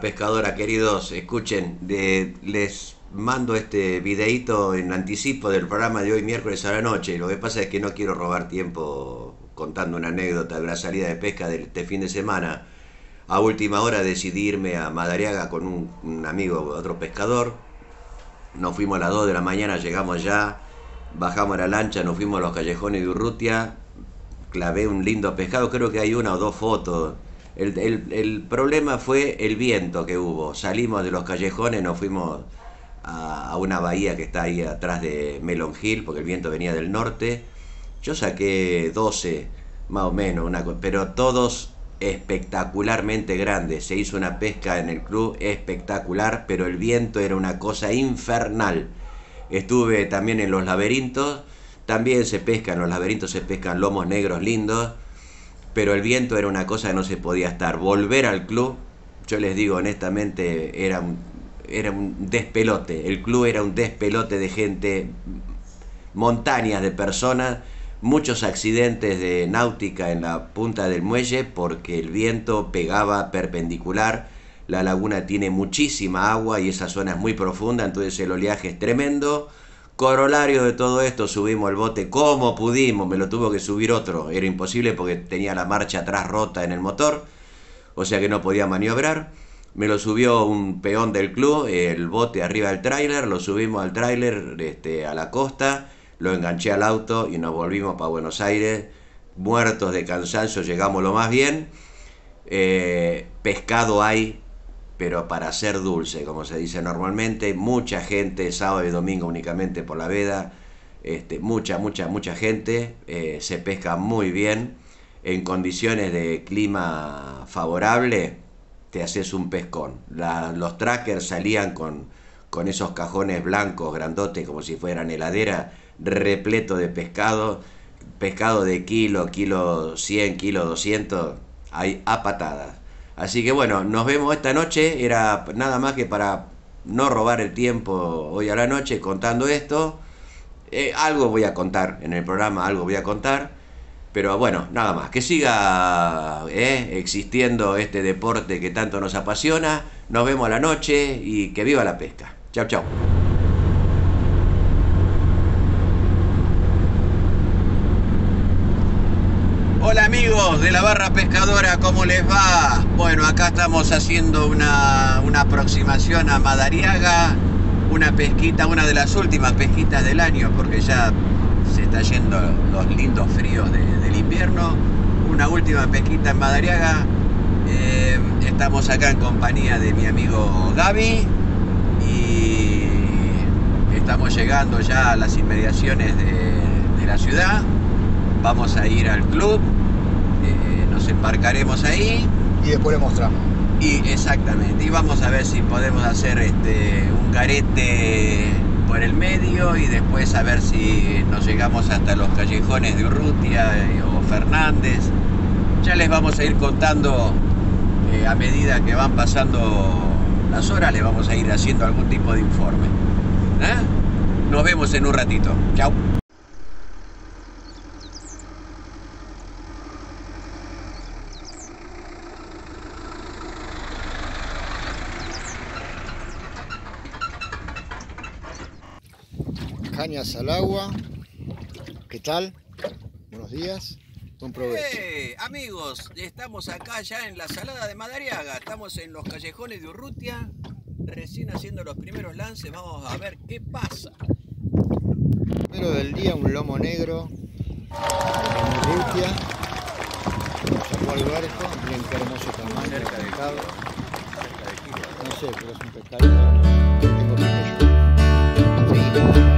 Pescadora, queridos, escuchen, les mando este videito en anticipo del programa de hoy miércoles a la noche. Lo que pasa es que no quiero robar tiempo contando una anécdota de la salida de pesca de este fin de semana. A última hora decidí irme a Madariaga con un, amigo, otro pescador. Nos fuimos a las 2 de la mañana, llegamos ya, bajamos la lancha, nos fuimos a los callejones de Urrutia, clavé un lindo pescado, creo que hay una o dos fotos el, problema fue el viento que hubo. Salimos de los callejones, nos fuimos a, una bahía que está ahí atrás de Melon Hill, porque el viento venía del norte. Yo saqué 12, más o menos, pero todos espectacularmente grandes. Se hizo una pesca en el club espectacular, pero el viento era una cosa infernal. Estuve también en los laberintos, también se pescan, los laberintos se pescan lomos negros lindos pero el viento era una cosa que no se podía estar. Volver al club, yo les digo honestamente, era un, despelote. El club era un despelote de gente, montañas de personas, muchos accidentes de náutica en la punta del muelle porque el viento pegaba perpendicular. La laguna tiene muchísima agua y esa zona es muy profunda, entonces el oleaje es tremendo Corolario de todo esto, subimos el bote como pudimos, me lo tuvo que subir otro, era imposible porque tenía la marcha atrás rota en el motor, o sea que no podía maniobrar. Me lo subió un peón del club, el bote arriba del tráiler, lo subimos al tráiler este, a la costa, lo enganché al auto y nos volvimos para Buenos Aires, muertos de cansancio, llegamos lo más bien. Eh, pescado hay pero para ser dulce, como se dice normalmente, mucha gente, sábado y domingo únicamente por la veda, este, mucha, mucha, mucha gente, eh, se pesca muy bien, en condiciones de clima favorable, te haces un pescón. los trackers salían con, con esos cajones blancos, grandotes, como si fueran heladera, repleto de pescado, pescado de kilo, kilo 100, kilo 200, hay a patadas. Así que bueno, nos vemos esta noche. Era nada más que para no robar el tiempo hoy a la noche contando esto. Eh, algo voy a contar en el programa, algo voy a contar. Pero bueno, nada más. Que siga eh, existiendo este deporte que tanto nos apasiona. Nos vemos a la noche y que viva la pesca. Chao, chao. Hola amigos de la barra pescadora, ¿cómo les va? Bueno, acá estamos haciendo una, aproximación a Madariaga, una pesquita, una de las últimas pesquitas del año, porque ya se está yendo los lindos fríos del invierno. Una última pesquita en Madariaga. Eh, estamos acá en compañía de mi amigo Gaby y estamos llegando ya a las inmediaciones de la ciudad vamos a ir al club, eh, nos embarcaremos ahí. Y después le mostramos. Y exactamente, y vamos a ver si podemos hacer este, un garete por el medio y después a ver si nos llegamos hasta los callejones de Urrutia eh, o Fernández. Ya les vamos a ir contando eh, a medida que van pasando las horas, les vamos a ir haciendo algún tipo de informe. Nos vemos en un ratito. Chao. Cañas al agua. ¿Qué tal? Buenos días. Buen provecho. ¡Eh! amigos, estamos acá ya en la salada de Madariaga. Estamos en los callejones de Urrutia, recién haciendo los primeros lances. Vamos a ver qué pasa. Primero del día, un lomo negro. En Urrutia. Sacó al barco. Miren qué hermoso tamaño de pescado. No sé, pero es un pescado. No tengo que. Seguimos.